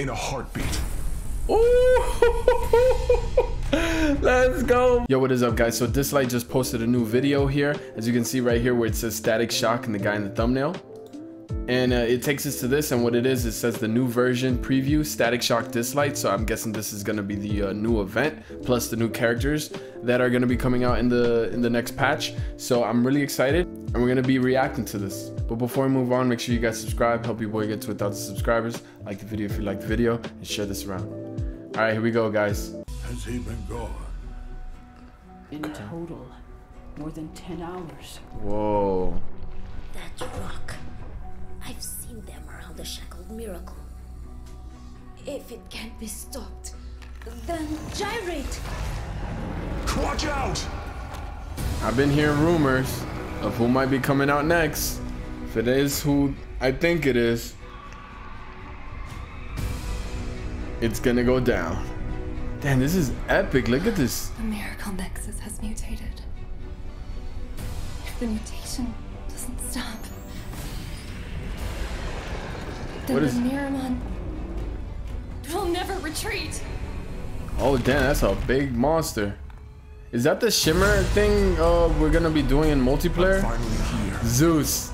in a heartbeat. Let's go. Yo, what is up, guys? So Dislyte just posted a new video here. As you can see right here where it says Static Shock and the guy in the thumbnail. And uh, it takes us to this, and what it is, it says the new version preview, Static Shock Dislyte. So I'm guessing this is gonna be the uh, new event, plus the new characters that are gonna be coming out in the in the next patch. So I'm really excited, and we're gonna be reacting to this. But before we move on, make sure you guys subscribe, help your boy get to a thousand subscribers. Like the video if you like the video, and share this around. All right, here we go, guys. Has he been gone? In total, more than 10 hours. Whoa. That rock. I've seen them around the shackled miracle. If it can't be stopped, then gyrate. Watch out! I've been hearing rumors of who might be coming out next. If it is who I think it is, it's gonna go down. Damn, this is epic. Look at this. The miracle nexus has mutated. If the mutation doesn't stop, then What the Miramon will never retreat. Oh, damn, that's a big monster. Is that the shimmer thing uh, we're gonna be doing in multiplayer? Finally here. Zeus.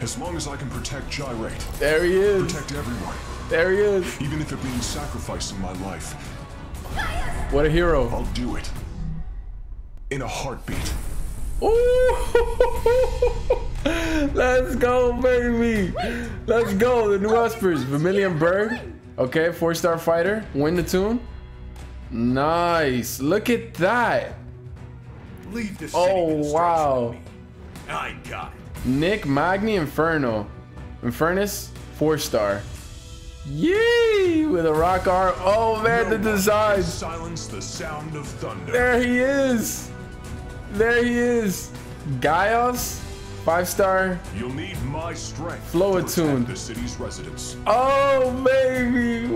As long as I can protect Gyrate, There he is. protect everyone, There he is. even if it means sacrificing my life, What a hero. I'll do it. In a heartbeat. Ooh. Let's go, baby. Let's go. The new Espers. Vermilion Bird. Okay, four star fighter. Win the tune. Nice. Look at that. Leave the city Oh, wow. structure with me. I got it. Nick Magni Inferno. Infernus, four star. Yee! With a rock arm. Oh man, the No can design. Silence the sound of thunder. There he is. There he is. Gaius, five star. You'll need my strength Flow attuned. the city's residents. Oh baby,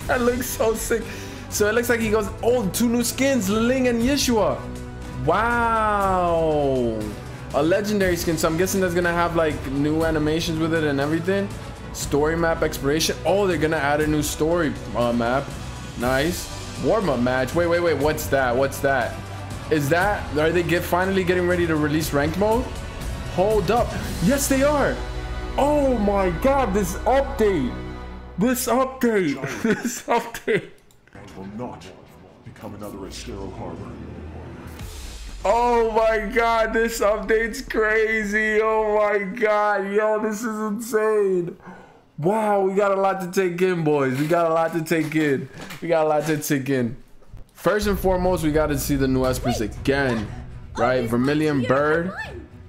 that looks so sick. So it looks like he goes, oh, two new skins, Ling and Yeshua. Wow, a legendary skin. So I'm guessing that's gonna have like new animations with it and everything. Story map exploration. Oh, they're gonna add a new story uh, map. Nice. Warm up match. Wait, wait, wait. What's that? What's that? Is that are they get finally getting ready to release ranked mode? Hold up. Yes, they are. Oh my god, this update. This update. this update. Will not become another Estero Harbor. Oh my god, this update's crazy. Oh my god. Yo, this is insane. Wow, we got a lot to take in, boys. We got a lot to take in. We got a lot to take in. First and foremost, we got to see the new Espers again. Right? Vermilion Bird.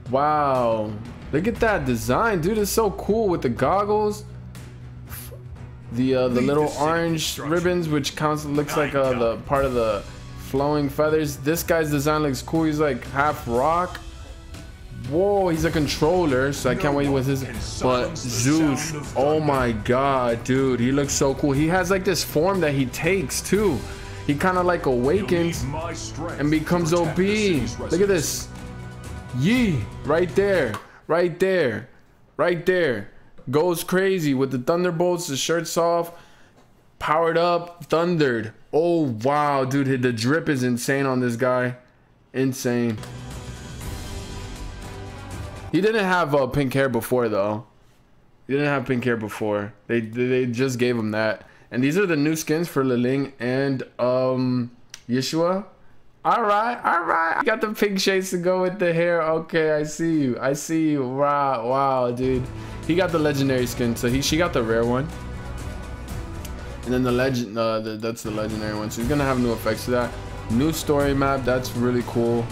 Wow. Look at that design, dude. It's so cool with the goggles. The uh, the Leave little the orange ribbons, which counts looks like uh, the part of the flowing feathers. This guy's design looks cool. He's like half rock. Whoa, he's a controller, so I can't wait with his. But Zeus, oh my god, dude, he looks so cool. He has like this form that he takes too. He kind of like awakens and becomes OP. Look at this. Yee, right there, right there, right there. Goes crazy with the thunderbolts, the shirts off, powered up, thundered. Oh wow, dude, the drip is insane on this guy. Insane. He didn't have uh, pink hair before though. He didn't have pink hair before. They they just gave him that. And these are the new skins for Liling and um Yeshua. All right, all right. Got the pink shades to go with the hair. Okay, I see you. I see you. Wow, wow, dude. He got the legendary skin, so he she got the rare one. And then the legend, uh, the, that's the legendary one. So he's gonna have new effects to that. New story map. That's really cool.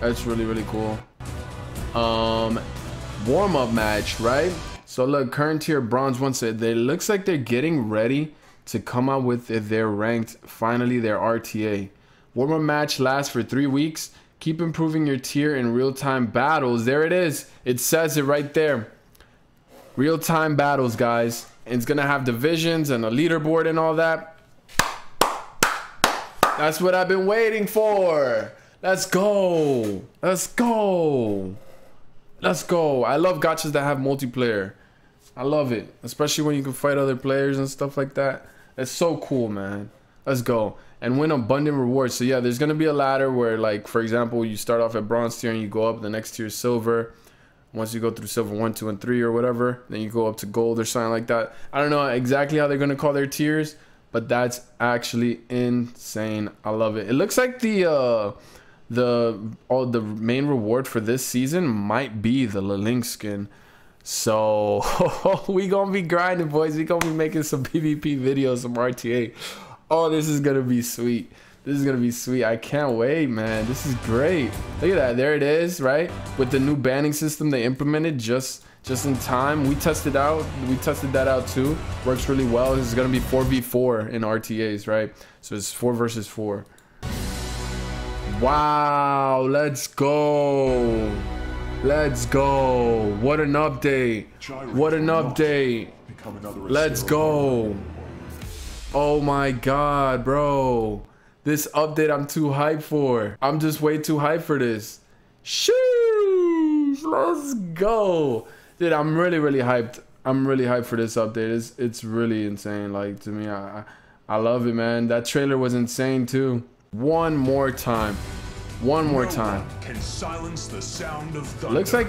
That's really really cool. Um, warm up match, right? So look, current tier bronze one said it looks like they're getting ready to come out with their ranked, finally their RTA. Warm up match lasts for three weeks. Keep improving your tier in real time battles. There it is. It says it right there. Real time battles, guys. It's gonna have divisions and a leaderboard and all that. That's what I've been waiting for. Let's go. Let's go. Let's go. I love gachas that have multiplayer. I love it, especially when you can fight other players and stuff like that. It's so cool, man. Let's go and win abundant rewards. So yeah, there's gonna be a ladder where, like, for example, you start off at bronze tier and you go up. The next tier is silver. Once you go through silver one, two, and three or whatever, then you go up to gold or something like that. I don't know exactly how they're gonna call their tiers, but that's actually insane. I love it. It looks like the uh the all the main reward for this season might be the Link skin. So we gonna be grinding, boys. We gonna be making some PvP videos, some RTA. Oh, this is gonna be sweet. This is gonna be sweet. I can't wait, man. This is great. Look at that. There it is, right? With the new banning system they implemented just just in time. We tested out. We tested that out too. Works really well. This is gonna be 4v4 in RTAs, right? So it's four versus four. Wow, let's go. Let's go. What an update. What an update. Let's go. Oh my god, bro. This update I'm too hyped for. I'm just way too hyped for this. Sheesh, let's go. Dude, I'm really, really hyped. I'm really hyped for this update. It's, it's really insane. Like, to me, I, I love it, man. That trailer was insane, too. One more time. One more time. Can silence the sound of thunder. Looks like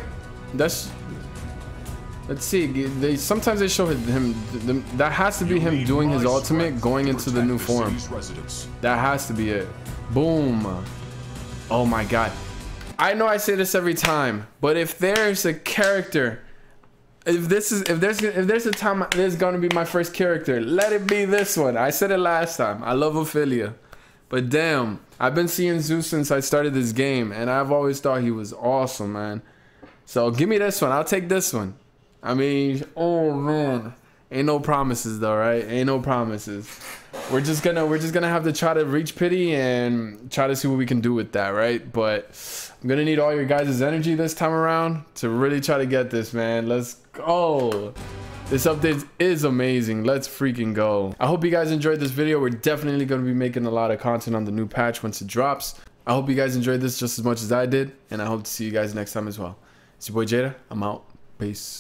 that's Let's see. They sometimes they show him. that has to be him doing his ultimate, going into the new form. That has to be it. Boom. Oh my god. I know I say this every time, but if there's a character, if this is if there's if there's a time there's gonna be my first character, let it be this one. I said it last time. I love Ophelia, but damn, I've been seeing Zeus since I started this game, and I've always thought he was awesome, man. So give me this one. I'll take this one. I mean, oh man. Ain't no promises though, right? Ain't no promises. We're just gonna we're just gonna have to try to reach pity and try to see what we can do with that, right? But I'm gonna need all your guys' energy this time around to really try to get this, man. Let's go. This update is amazing. Let's freaking go. I hope you guys enjoyed this video. We're definitely going to be making a lot of content on the new patch once it drops. I hope you guys enjoyed this just as much as I did. And I hope to see you guys next time as well. It's your boy Jadaa. I'm out. Peace.